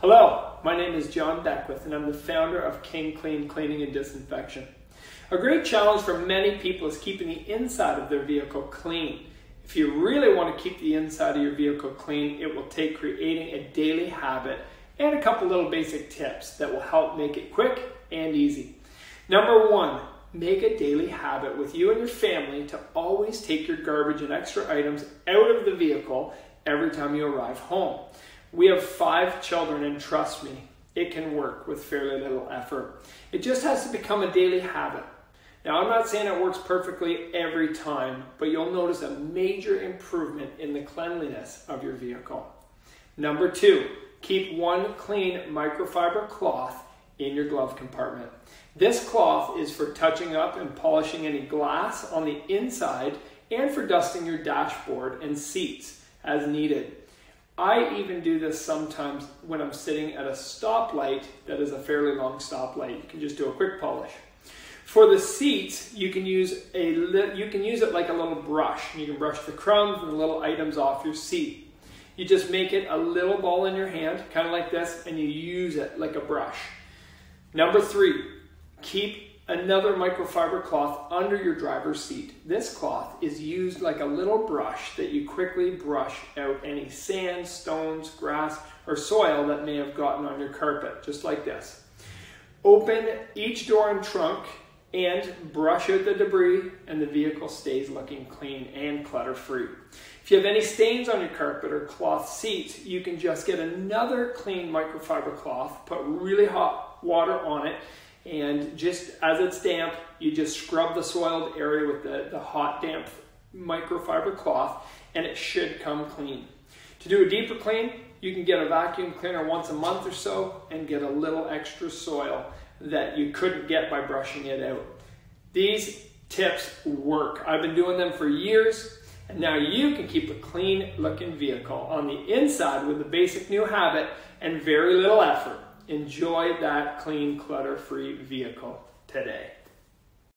Hello, my name is John Beckwith and I'm the founder of King Kleen Cleaning and Disinfection. A great challenge for many people is keeping the inside of their vehicle clean. If you really want to keep the inside of your vehicle clean, it will take creating a daily habit and a couple little basic tips that will help make it quick and easy. Number one, make a daily habit with you and your family to always take your garbage and extra items out of the vehicle every time you arrive home. We have five children, and trust me, it can work with fairly little effort. It just has to become a daily habit. Now, I'm not saying it works perfectly every time, but you'll notice a major improvement in the cleanliness of your vehicle. Number two, keep one clean microfiber cloth in your glove compartment. This cloth is for touching up and polishing any glass on the inside and for dusting your dashboard and seats as needed. I even do this sometimes when I'm sitting at a stoplight that is a fairly long stoplight. You can just do a quick polish. For the seats, you can use a you can use it like a little brush. You can brush the crumbs and the little items off your seat. You just make it a little ball in your hand, kind of like this, and you use it like a brush. Number three, keep another microfiber cloth under your driver's seat. This cloth is used like a little brush that you quickly brush out any sand, stones, grass, or soil that may have gotten on your carpet, just like this. Open each door and trunk and brush out the debris and the vehicle stays looking clean and clutter free. If you have any stains on your carpet or cloth seat, you can just get another clean microfiber cloth, put really hot water on it, and just as it's damp, you just scrub the soiled area with the, the hot, damp microfiber cloth, and it should come clean. To do a deeper clean, you can get a vacuum cleaner once a month or so and get a little extra soil that you couldn't get by brushing it out. These tips work. I've been doing them for years, and now you can keep a clean looking vehicle on the inside with a basic new habit and very little effort. Enjoy that clean, clutter-free vehicle today.